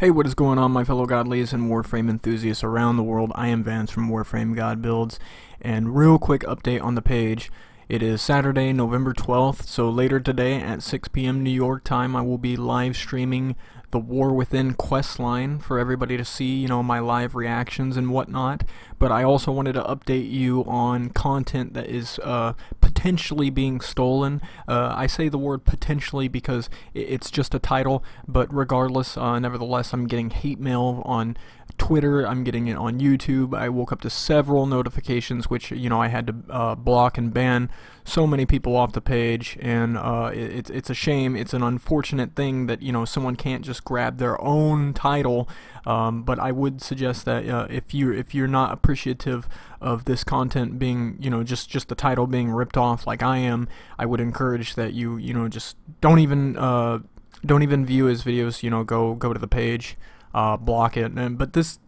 Hey, what is going on, my fellow godlies and Warframe enthusiasts around the world? I am Vance from Warframe God Builds, and real quick update on the page. It is Saturday, November 12th, so later today at 6 p.m. New York time, I will be live streaming the War Within quest line for everybody to see, you know, my live reactions and whatnot. But I also wanted to update you on content that is uh, potentially being stolen. Uh, I say the word potentially because it's just a title, but regardless, uh, nevertheless, I'm getting hate mail on Twitter, I'm getting it on YouTube. I woke up to several notifications, which you know I had to uh, block and ban so many people off the page, and uh, it, it's a shame. It's an unfortunate thing that you know someone can't just grab their own title. Um, but I would suggest that uh, if you if you're not appreciative of this content being you know just just the title being ripped off like I am, I would encourage that you you know just don't even uh, don't even view his videos. You know, go go to the page uh, block it. And, but this,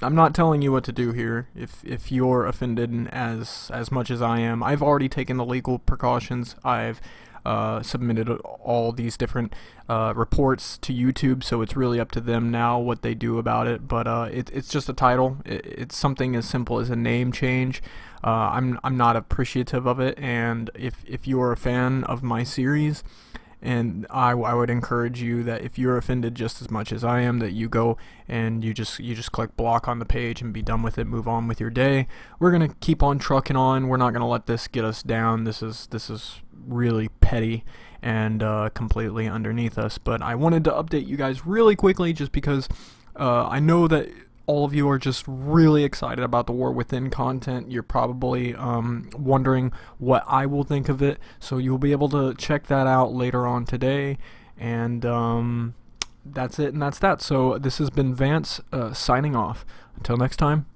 I'm not telling you what to do here. If if you're offended as as much as I am, I've already taken the legal precautions. I've uh, submitted all these different uh, reports to YouTube, so it's really up to them now what they do about it. But uh, it, it's just a title. It, it's something as simple as a name change. Uh, I'm I'm not appreciative of it, and if if you are a fan of my series and I, I would encourage you that if you're offended just as much as I am that you go and you just you just click block on the page and be done with it move on with your day. We're gonna keep on trucking on. We're not gonna let this get us down. This is this is really petty and uh, completely underneath us. But I wanted to update you guys really quickly just because uh, I know that all of you are just really excited about the War Within content. You're probably um, wondering what I will think of it, so you'll be able to check that out later on today. And um, that's it, and that's that. So this has been Vance uh, signing off. Until next time,